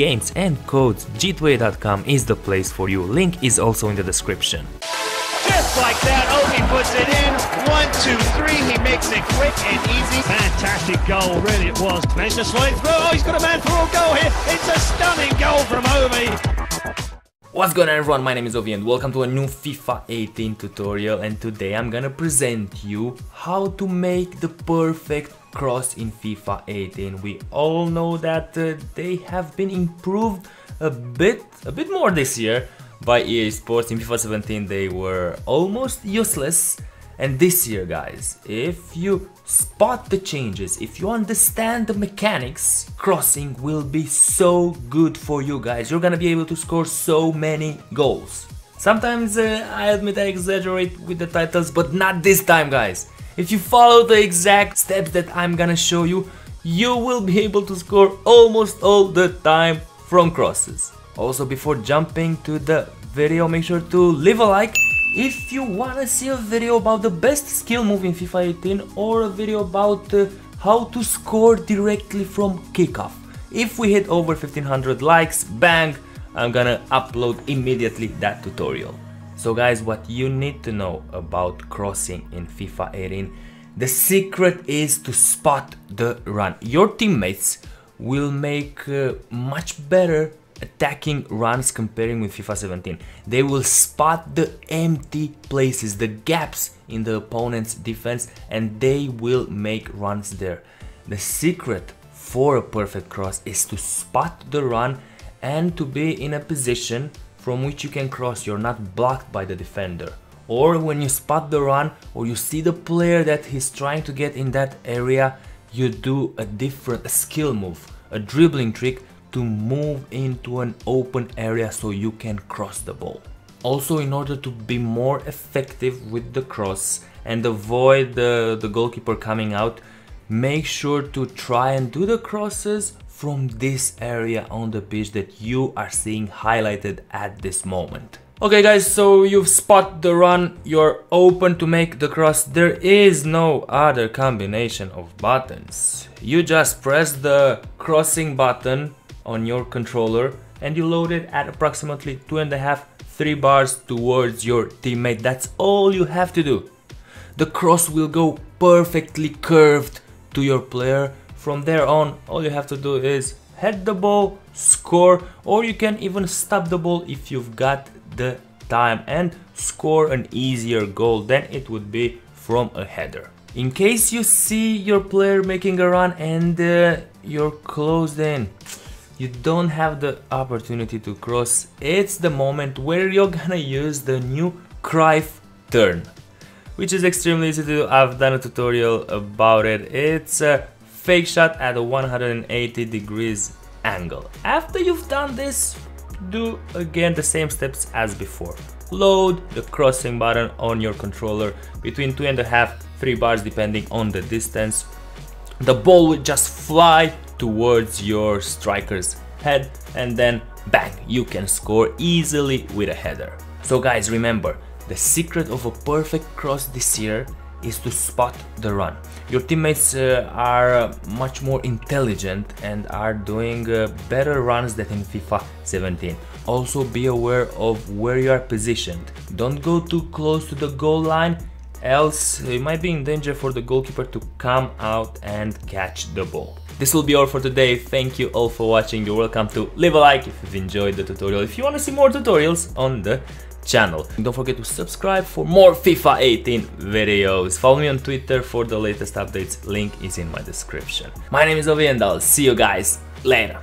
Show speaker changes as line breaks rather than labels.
games and codes, g2a.com is the place for you. Link is also in the description.
Just like that, Ovvy puts it in. One, two, three. He makes it quick and easy.
Fantastic goal, really it was. Managed to slide through. Oh, he's got a man for a oh, goal here. It's a stunning goal from Ovvy.
What's going on everyone, my name is Ovvy and welcome to a new FIFA 18 tutorial and today I'm gonna present you how to make the perfect cross in FIFA 18. We all know that uh, they have been improved a bit, a bit more this year by EA Sports. In FIFA 17 they were almost useless and this year guys, if you spot the changes, if you understand the mechanics, crossing will be so good for you guys. You're gonna be able to score so many goals. Sometimes uh, I admit I exaggerate with the titles, but not this time guys. If you follow the exact steps that I'm gonna show you, you will be able to score almost all the time from crosses. Also before jumping to the video, make sure to leave a like if you wanna see a video about the best skill move in FIFA 18 or a video about uh, how to score directly from kickoff. If we hit over 1500 likes, bang, I'm gonna upload immediately that tutorial. So guys, what you need to know about crossing in FIFA 18, the secret is to spot the run. Your teammates will make uh, much better attacking runs comparing with FIFA 17. They will spot the empty places, the gaps in the opponent's defense and they will make runs there. The secret for a perfect cross is to spot the run and to be in a position from which you can cross, you're not blocked by the defender. Or when you spot the run or you see the player that he's trying to get in that area, you do a different skill move, a dribbling trick to move into an open area so you can cross the ball. Also in order to be more effective with the cross and avoid the, the goalkeeper coming out, make sure to try and do the crosses from this area on the pitch that you are seeing highlighted at this moment. Okay guys, so you've spot the run, you're open to make the cross. There is no other combination of buttons. You just press the crossing button on your controller and you load it at approximately two and a half three bars towards your teammate that's all you have to do the cross will go perfectly curved to your player from there on all you have to do is head the ball score or you can even stop the ball if you've got the time and score an easier goal than it would be from a header in case you see your player making a run and uh, you're closed in you don't have the opportunity to cross, it's the moment where you're gonna use the new Cruyff turn, which is extremely easy to do. I've done a tutorial about it. It's a fake shot at a 180 degrees angle. After you've done this, do again the same steps as before. Load the crossing button on your controller between two and a half, three bars depending on the distance. The ball will just fly towards your striker's head and then bang, you can score easily with a header. So guys, remember, the secret of a perfect cross this year is to spot the run. Your teammates uh, are much more intelligent and are doing uh, better runs than in FIFA 17. Also be aware of where you are positioned. Don't go too close to the goal line else you might be in danger for the goalkeeper to come out and catch the ball. This will be all for today, thank you all for watching, you're welcome to leave a like if you've enjoyed the tutorial, if you want to see more tutorials on the channel. Don't forget to subscribe for more FIFA 18 videos. Follow me on Twitter for the latest updates, link is in my description. My name is Ovvy and I'll see you guys later.